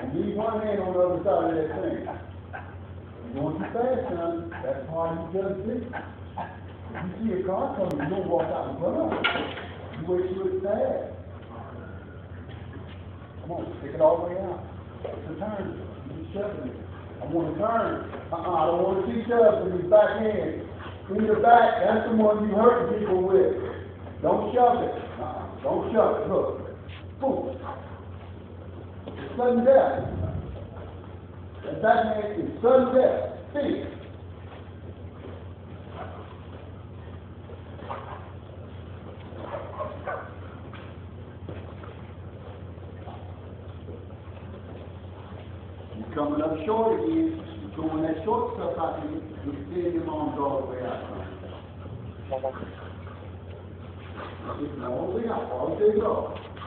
Leave one hand on the other side of that thing. You're going too fast, son, that's part of the. If you see a car coming, you don't walk out in front of it. You wait till it's fast. Come on, stick it all the way out. It's a turn, you just shoving. I wanna turn, uh-uh, I don't wanna see shoves in his back end. In your back, that's the one you hurt people with. Don't shove it, uh-uh, don't shove it, look. Boom. Sudden death. That back man is sudden death, see? You coming up short again, you throwing that short stuff out there, you extend your arms all the way out. It's the way out, all day long.